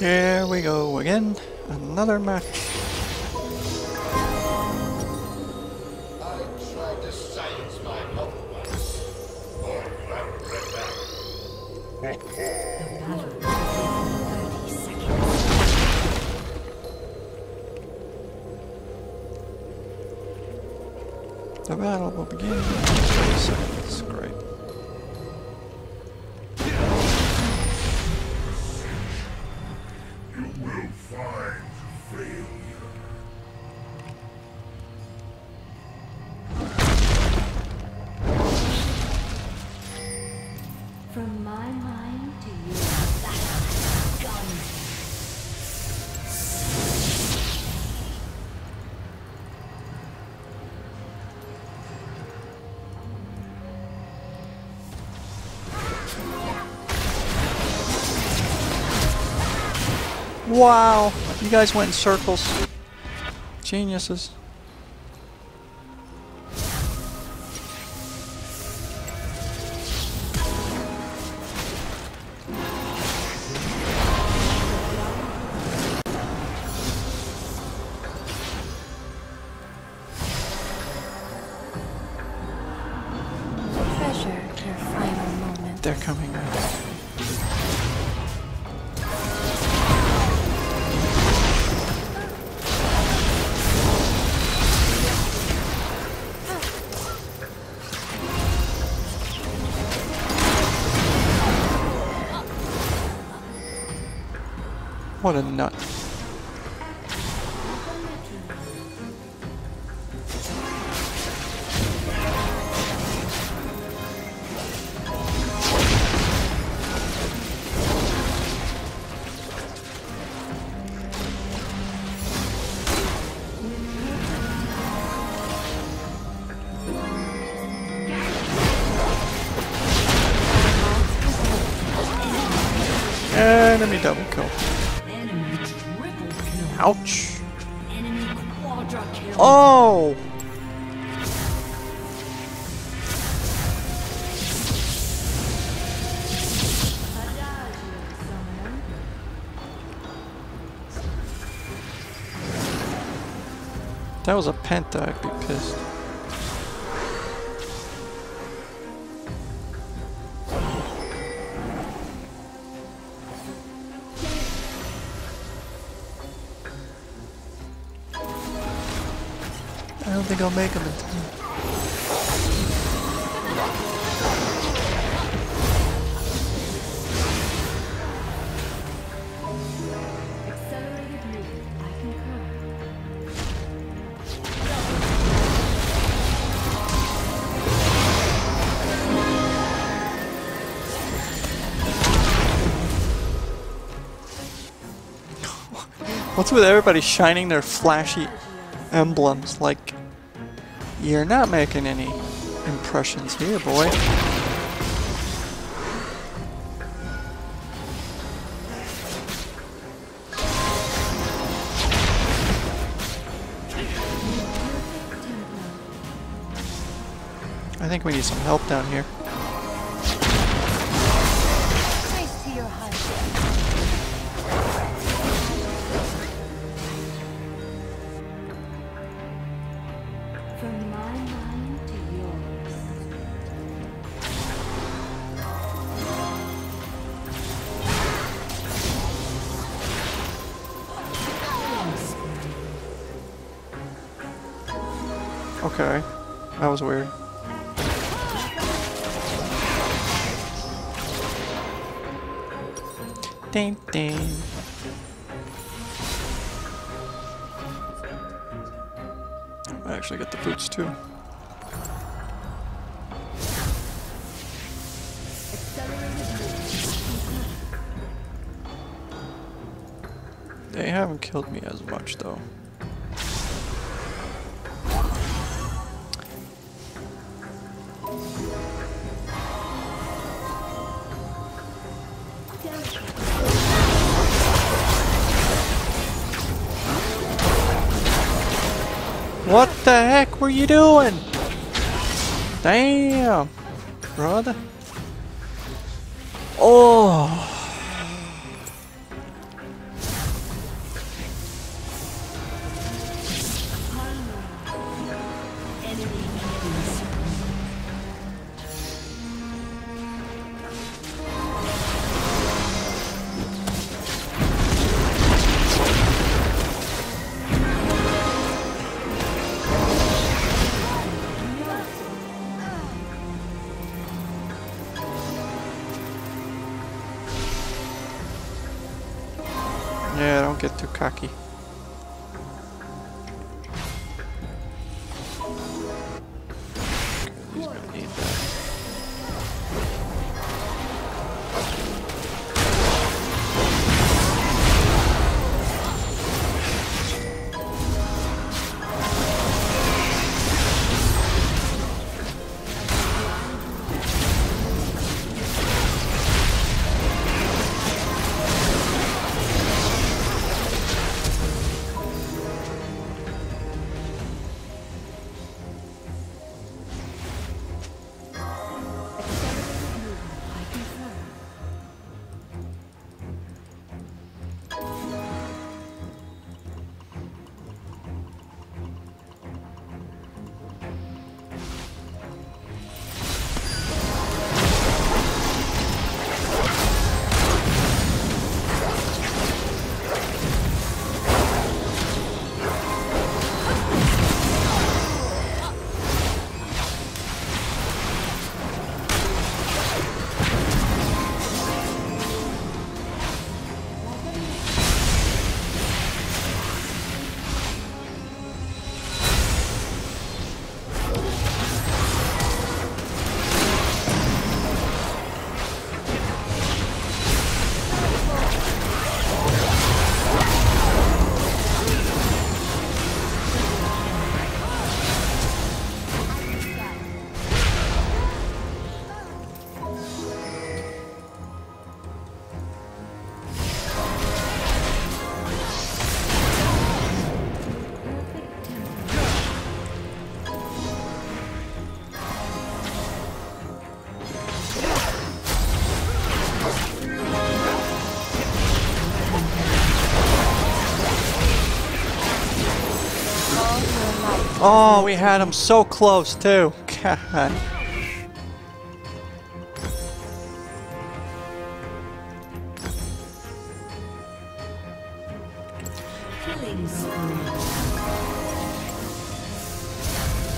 Here we go again. Another match. The battle will begin in 30 seconds. Great. From my mind to yours, that gun. Wow! You guys went in circles. Geniuses. They're coming. What a nut. Enemy double kill. Ouch. Oh! That was a penta, I'd be pissed. Don't think I'll make him in time. What's with everybody shining their flashy emblems? Like, you're not making any impressions here, boy. I think we need some help down here. Okay. That was weird. Ding ding. I actually got the boots too. They haven't killed me as much though. What the heck were you doing? Damn, brother. Oh. Yeah, don't get too cocky. Oh, we had him so close too. God.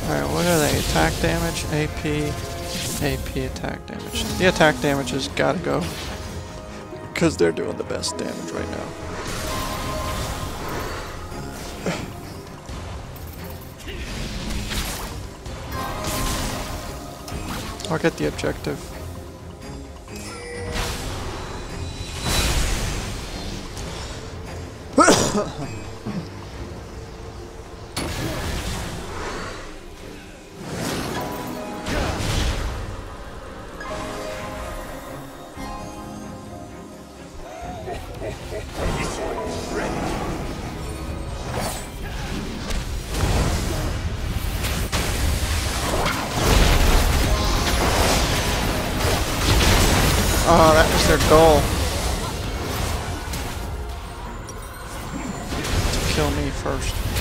Alright, what are they? Attack damage, AP, AP attack damage. The attack damage has gotta go. Because they're doing the best damage right now. I'll get the objective. goal. To kill me first.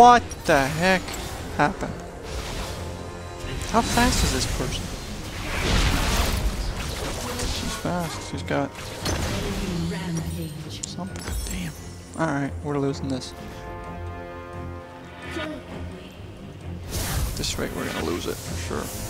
What the heck happened? How fast is this person? She's fast. She's got something. Damn. Alright, we're losing this. This rate, we're gonna lose it for sure.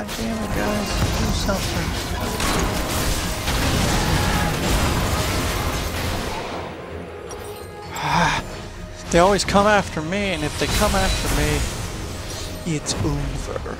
God damn it, guys. Do something. they always come after me, and if they come after me, it's over.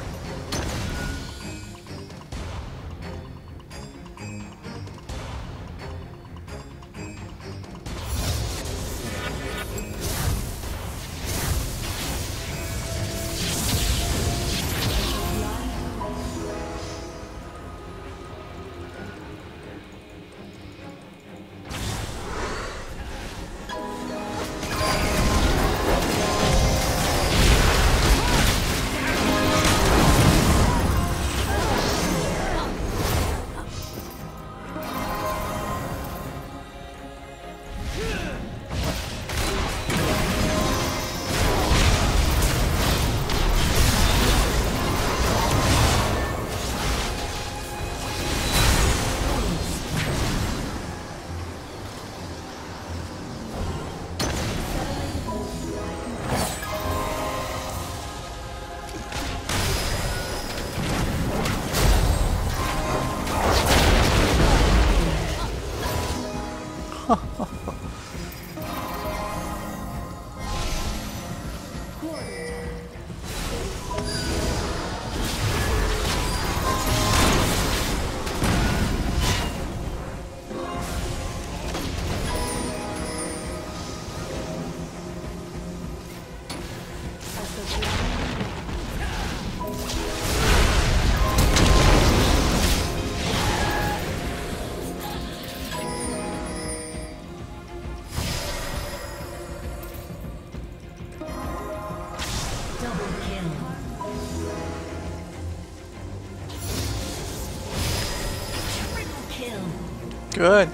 Good.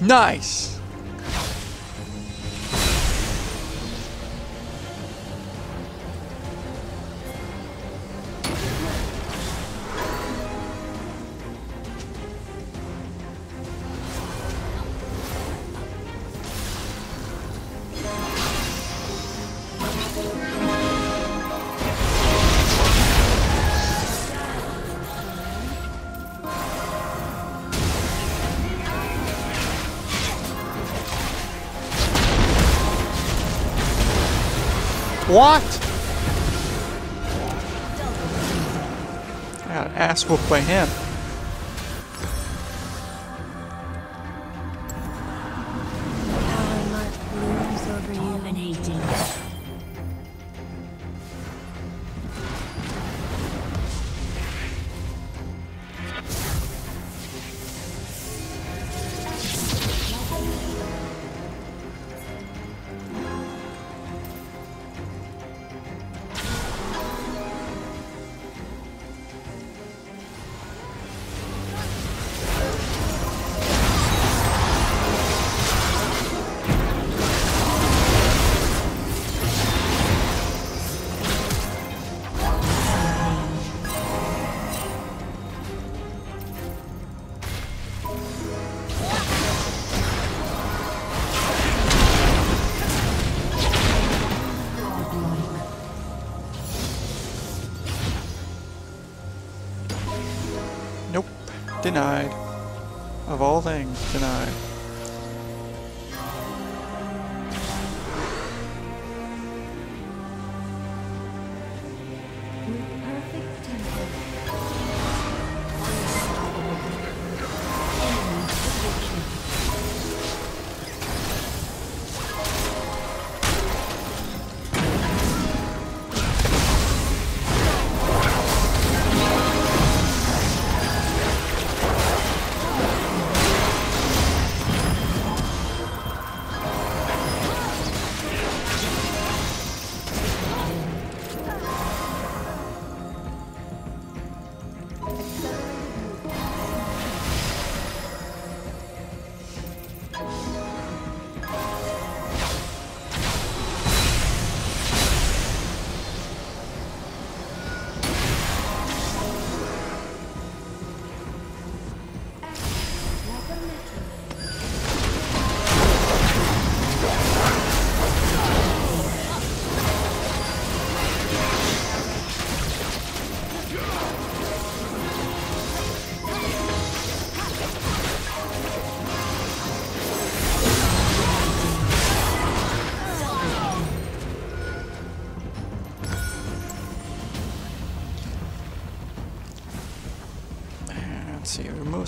Nice. What? I got ass whooped by him. Denied. Of all things, denied.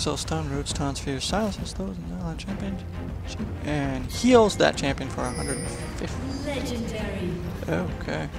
All stun, roots, taunts, fears, silences those the champion. And heals that champion for 150. Legendary. Okay.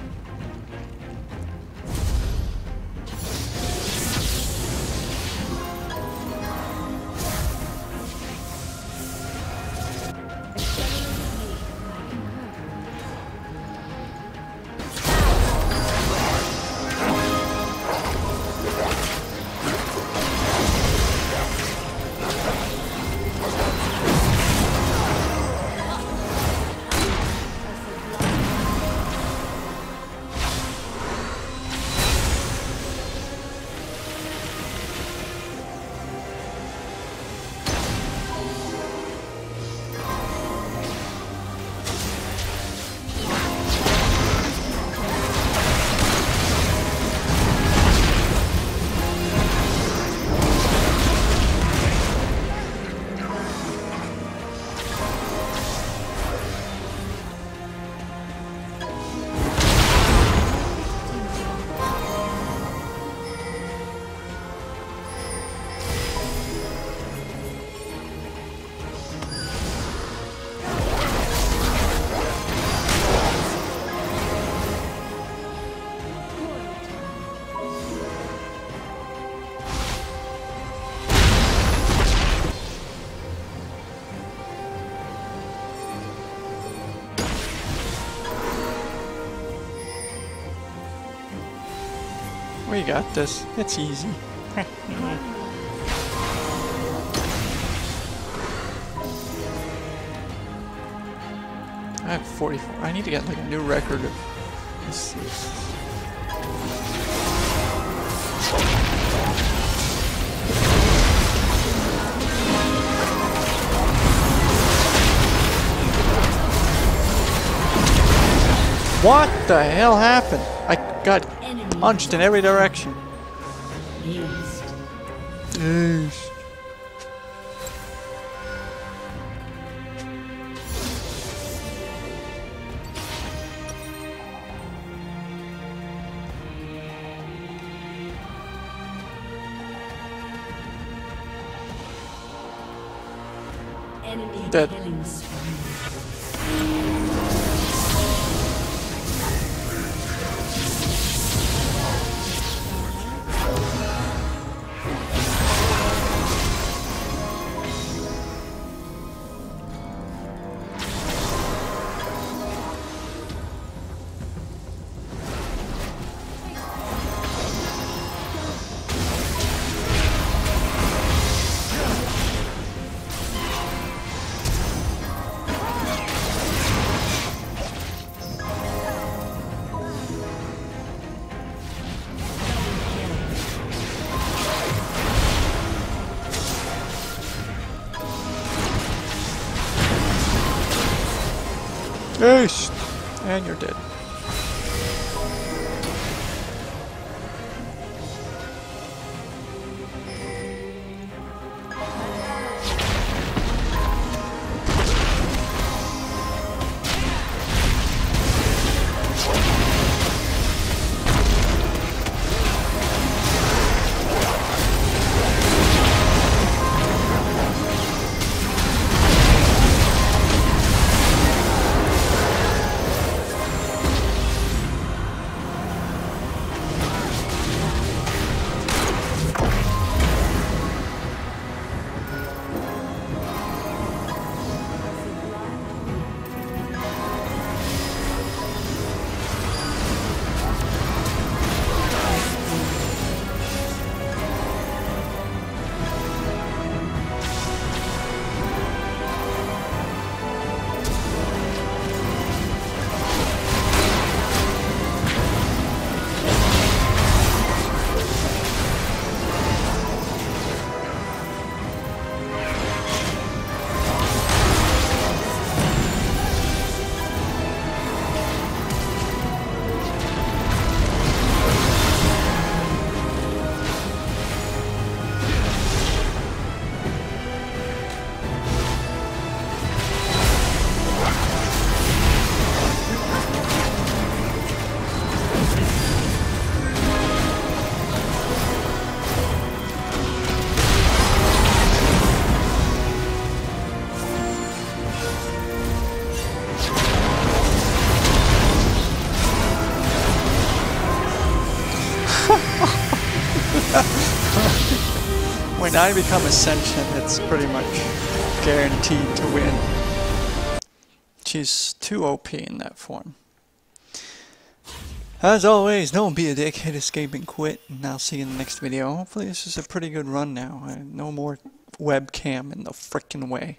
We got this. It's easy. I have 44. I need to get like a new record of. What the hell happened? I got Enemy punched in every direction. Aced. Yeesh. Enemy Dead. And you're dead. When I become Ascension, it's pretty much guaranteed to win. She's too OP in that form. As always, don't be a dick, hit escape and quit, and I'll see you in the next video. Hopefully this is a pretty good run now. No more webcam in the frickin' way.